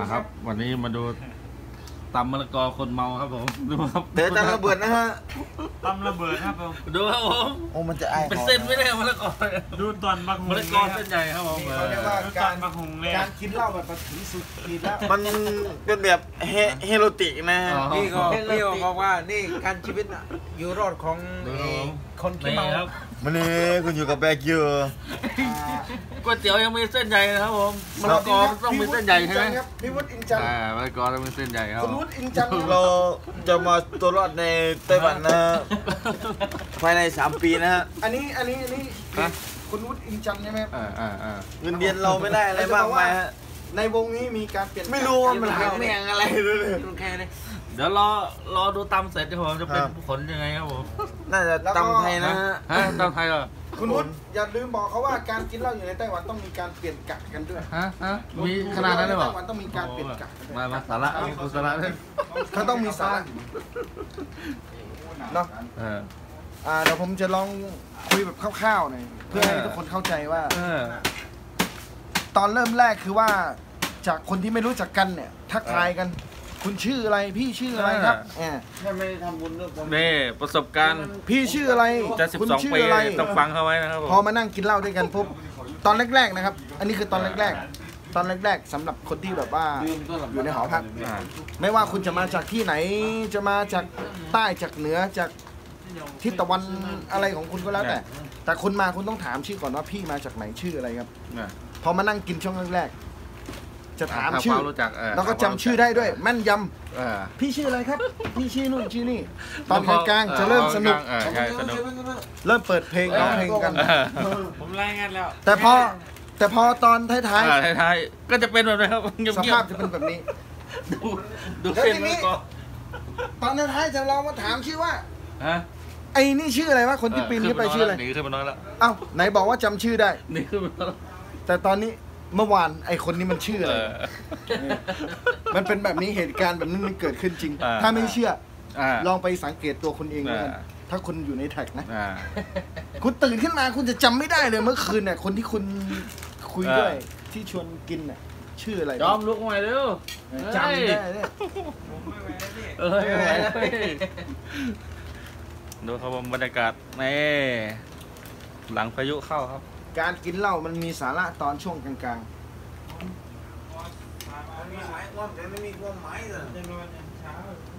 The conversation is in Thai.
ครับวันนี้มาดูตำมะละกอคนเมาครับผมดูครับเดี๋ยวจะระเบิดนะฮะตำระเบิดครับผมดูครับผมโอ้มันจะไอายเป็นเส้นไม่ได้มะละกอดูตอนบักหุงมะละกอเส้นใหญ่ครับผมนี่เขาเรียกว่าดูตกาอนรบักหุงเลยการกินเหล้าแบบถึงสุดขีดแล้วมันเป็นแบบเฮเฮโรติกนะฮะนี่ก็นี่ก็บอกว่านี่การชีวิตน่ะ อยู่รอดของดูเอ่ครับผมอคนขี้นี่เมาครับมันนี่คุณอยู่กับแบกิวก๋วยเตี๋ยวยังมีเส้นใหญ่นะครับผมมะละกอมันต้องมีเส้นใหญ่ใช่ไหมครับพี่วุฒิอินจันทร์อ่ามะละกอต้องมีเส้นใหญ่ครับคุณวุฒิอินจันทร์ครับเราจะมาตัวรอดในไต้หวันนะฮะภายใน3ปีนะฮะอันนี้อันนี้อันนี้ฮะคุณวุฒิอินจันทร์ใช่ไหมครับอ่าอ่าอ่าเงินเดือนเราไม่ได้อะไรมากมายฮะ ในวงนี้มีการเปลี่ยนไม่รู้ว่ามันหางแมงอะไรด้วยตรงแค่นี้เดี๋ยวรอรอดูตำเสร็จเดี๋ยวผมจะเป็นผลยังไงครับผมน่าจะตำไทยนะฮะฮะตำไทยเหรอคุณวุฒิอย่าลืมบอกเขาว่าการกินเหล้าอยู่ในไต้หวันต้องมีการเปลี่ยนกะกันด้วยฮะฮะมีขนาดนั้นเลยเหรอไต้หวันต้องมีการเปลี่ยนกะมามาสาระมีสาระด้วยเขาต้องมีสาระเนาะเอออ่าเดี๋ยวผมจะลองคุยแบบคร่าวๆหน่อยเพื่อให้ทุกคนเข้าใจว่าเออ ตอนเริ่มแรกคือว่าจากคนที่ไม่รู้จักกันเนี่ยทักทายกัน คุณชื่ออะไรพี่ชื่ออะไรครับแหมไม่ได้ทำบุญด้วยผมนี่ประสบการณ์พี่ชื่ออะไรจะคุณ12ชื่ปีออะไร ต้องฟังเขาไว้นะครับผมพอมานั่งกินเหล้าด้วยกันปุ๊บตอนแรก ๆนะครับ อันนี้คือตอนแรก ๆ ตอนแรก ๆสำหรับคนที่แบบว่าอยู่ในหอพัก อ่า ไม่ว่าคุณจะมาจากที่ไหนจะมาจากใต้จากเหนือจาก ทิศตะวันอะไรของคุณก็แล้วแต่ แต่คุณมาคุณต้องถามชื่อก่อนว่าพี่มาจากไหนชื่ออะไรครับอ่าพอมานั่งกินช่วงแรกๆจะถามทำชื่คอวามรู้จักเออแล้วก็จำชื่อได้ด้วย แม่นยำเออพี่ชื่ออะไรครับ พี่ชื่อนู่นชื่อนี่ ตอนกลางๆจะเริ่มสนุกเออใช่สนุก เริ่มเปิดเพลงร้องเพลงกันเออผมรายงานแล้ว แต่พอแต่พอตอนท้ายอ่าท้ายๆก็จะเป็นแบบนี้ครับเงียบๆสๆภาพจะเป็นแบบนี้ ดูดูเส้นมันก็ตอนท้ายๆจะลองมาถามชื่อว่าฮะ ไอ้นี่ชื่ออะไรวะคนที่ปีนขึ้นไปชื่ออะไรหนีขึ้นมานอนแล้วเอ้าไหนบอกว่าจำชื่อได้หนีขึ้นมานอนแล้วแต่ตอนนี้เมื่อวานไอ้คนนี้มันชื่ออะไรเออมันเป็นแบบนี้เหตุการณ์แบบนี้มันเกิดขึ้นจริงอ่าถ้าไม่เชื่ออ่าลองไปสังเกตตัวคุณเองแล้วกันอ่าถ้าคุณอยู่ในแท็กนะอ่าคุณตื่นขึ้นมาคุณจะจำไม่ได้เลยเมื่อคืนเนี่ยคนที่คุณคุยด้วยอ่ที่ชวนกินน่ะชื่ออะไรยอมลุกใหม่เร็วจำได้เนี่ยเอ้ย ดูครับผมบรรยากาศนี่หลังพายุเข้าครับ การกินเหล้ามันมีสาระตอนช่วงกลางมีหลายความแต่ไม่มีความหมายเลยๆ